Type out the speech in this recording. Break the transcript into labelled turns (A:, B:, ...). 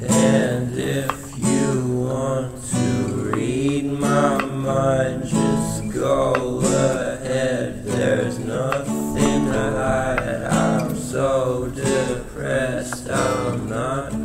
A: And if you want to read my mind, just go ahead. There's nothing to hide. I'm so depressed, I'm not